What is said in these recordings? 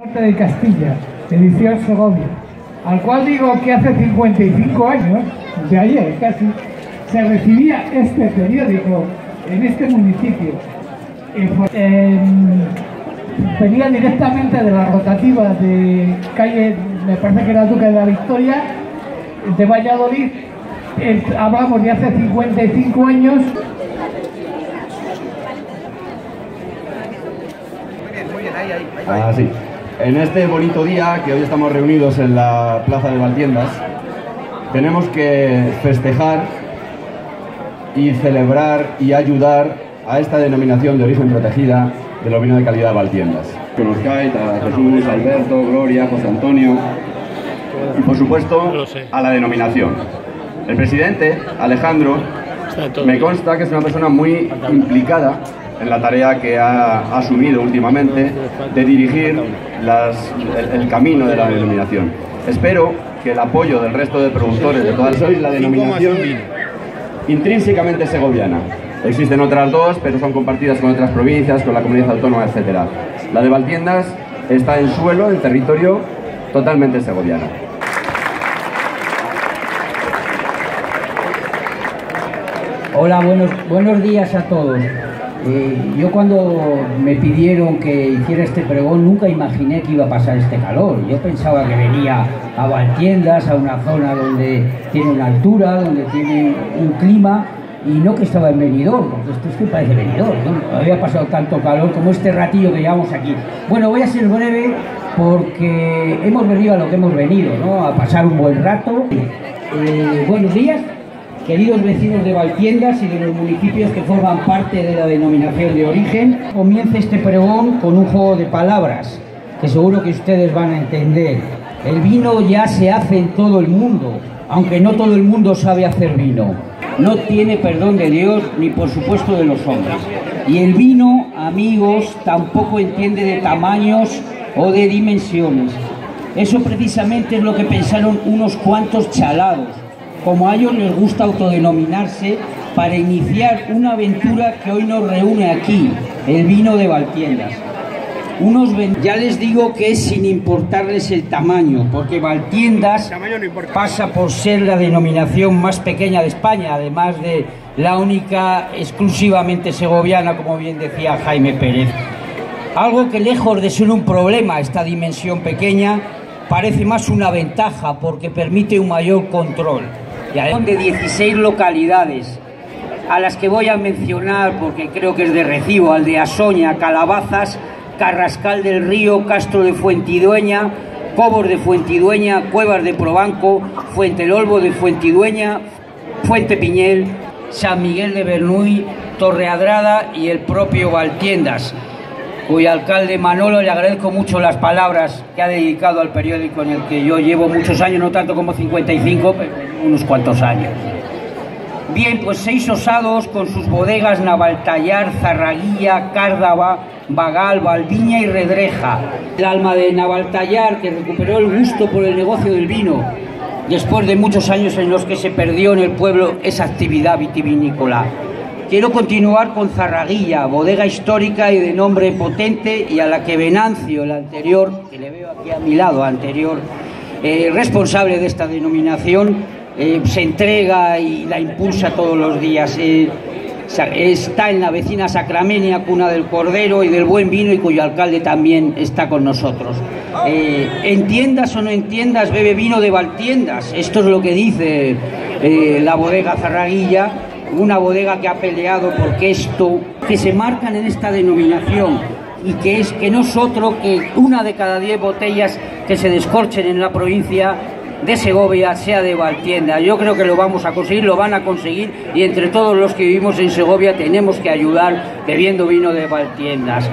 Norte de Castilla, edición Segovia, al cual digo que hace 55 años, de ayer casi, se recibía este periódico en este municipio. venía directamente de la rotativa de calle, me parece que era Duque de la Victoria, de Valladolid. hablamos de hace 55 años. Ah, sí. En este bonito día que hoy estamos reunidos en la Plaza de Valtiendas, tenemos que festejar y celebrar y ayudar a esta denominación de origen protegida del vino de calidad Valtiendas. Conozcáis a Jesús, Alberto, Gloria, José Antonio y por supuesto a la denominación. El presidente, Alejandro, me consta que es una persona muy implicada en la tarea que ha asumido últimamente de dirigir el, camino de la denominación. Espero que el apoyo del resto de productores de todas sois la denominación intrínsecamente segoviana. Existen otras dos, pero son compartidas con otras provincias, con la comunidad autónoma, etc. La de Valtiendas está en suelo, en territorio totalmente segoviano. Hola, buenos, buenos días a todos. Eh, yo cuando me pidieron que hiciera este pregón nunca imaginé que iba a pasar este calor. Yo pensaba que venía a Valtiendas, a una zona donde tiene una altura, donde tiene un clima, y no que estaba en Benidorm, porque esto es que parece Benidorm, ¿no? había pasado tanto calor como este ratillo que llevamos aquí. Bueno, voy a ser breve porque hemos venido a lo que hemos venido, ¿no? A pasar un buen rato. Eh, buenos días. Queridos vecinos de Valtiendas y de los municipios que forman parte de la denominación de origen, comienza este pregón con un juego de palabras que seguro que ustedes van a entender. El vino ya se hace en todo el mundo, aunque no todo el mundo sabe hacer vino. No tiene perdón de Dios ni por supuesto de los hombres. Y el vino, amigos, tampoco entiende de tamaños o de dimensiones. Eso precisamente es lo que pensaron unos cuantos chalados como a ellos les gusta autodenominarse, para iniciar una aventura que hoy nos reúne aquí, el vino de Valtiendas. Unos ya les digo que es sin importarles el tamaño, porque Valtiendas pasa por ser la denominación más pequeña de España, además de la única exclusivamente segoviana, como bien decía Jaime Pérez. Algo que lejos de ser un problema, esta dimensión pequeña, parece más una ventaja porque permite un mayor control de 16 localidades a las que voy a mencionar porque creo que es de recibo, al de Asoña, Calabazas, Carrascal del Río, Castro de Fuentidueña, Cobos de Fuentidueña, Cuevas de Probanco, Fuente Olvo de Fuentidueña, Fuente Piñel, San Miguel de Bernuy, Torreadrada y el propio Valtiendas cuyo alcalde Manolo le agradezco mucho las palabras que ha dedicado al periódico en el que yo llevo muchos años, no tanto como 55, pero unos cuantos años. Bien, pues seis osados con sus bodegas Navaltallar, Zarraguilla, Cárdava, Bagal, Valdiña y Redreja. El alma de Navaltallar que recuperó el gusto por el negocio del vino, después de muchos años en los que se perdió en el pueblo esa actividad vitivinícola. Quiero continuar con Zarraguilla, bodega histórica y de nombre potente y a la que Venancio, el anterior, que le veo aquí a mi lado, anterior eh, responsable de esta denominación, eh, se entrega y la impulsa todos los días. Eh, está en la vecina Sacramenia, cuna del Cordero y del buen vino y cuyo alcalde también está con nosotros. entiendas o no entiendas, bebe vino de Valtiendas. Esto es lo que dice la bodega Zarraguilla una bodega que ha peleado porque esto, que se marcan en esta denominación y que es que no es otro que una de cada diez botellas que se descorchen en la provincia de Segovia sea de Valtienda. Yo creo que lo vamos a conseguir, lo van a conseguir y entre todos los que vivimos en Segovia tenemos que ayudar bebiendo vino de Valtiendas.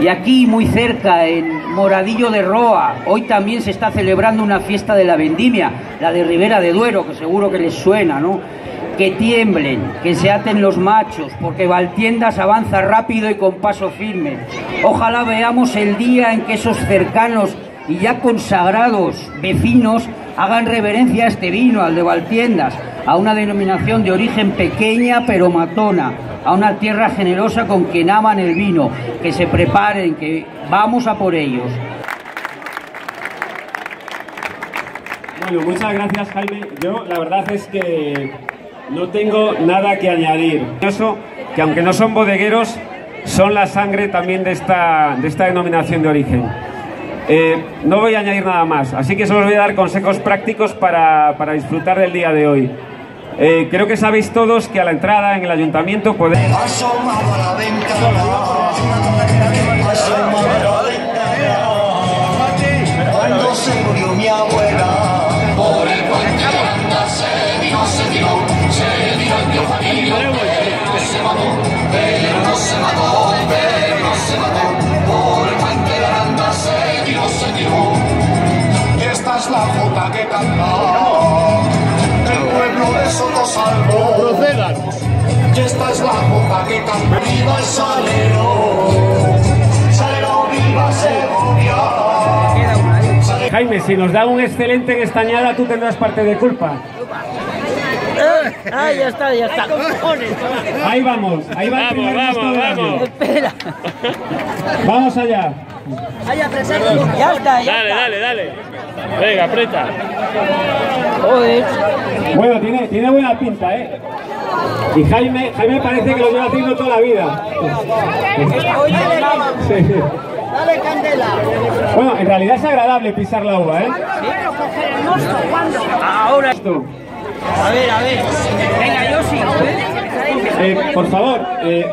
Y aquí muy cerca, en Moradillo de Roa, hoy también se está celebrando una fiesta de la vendimia, la de Ribera de Duero, que seguro que les suena, ¿no? que tiemblen, que se aten los machos, porque Valtiendas avanza rápido y con paso firme. Ojalá veamos el día en que esos cercanos y ya consagrados vecinos hagan reverencia a este vino, al de Valtiendas, a una denominación de origen pequeña pero matona, a una tierra generosa con quien aman el vino, que se preparen, que vamos a por ellos. Bueno, muchas gracias Jaime. Yo la verdad es que no tengo nada que añadir. Eso, que aunque no son bodegueros, son la sangre también de esta, de esta denominación de origen. Eh, no voy a añadir nada más, así que solo os voy a dar consejos prácticos para, para disfrutar del día de hoy. Eh, creo que sabéis todos que a la entrada en el ayuntamiento podéis... La que pueblo de Soto Salvo. Procedan. Y esta es la jota que viva el salero, salero viva Segovia. Jaime, si nos da un excelente en estañada, tú tendrás parte de culpa. Ah, ya está, ya está. Ahí vamos, ahí va el primer Vamos, vamos, vamos. Espera. Vamos allá. Ya está, ya Dale, está. dale, dale. Venga, aprieta. Joder. Bueno, tiene, tiene buena pinta, ¿eh? Y Jaime, Jaime parece que lo lleva haciendo toda la vida. Oye, Sí. dale candela. Bueno, en realidad es agradable pisar la uva, ¿eh? Ahora. Esto. A ver, a ver. Venga, yo sí. Eh, por favor, eh,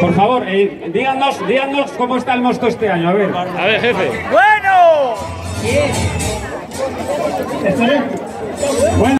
por favor, eh, díganos, díganos cómo está el mosto este año, a ver. A ver, jefe. Bueno. Bueno.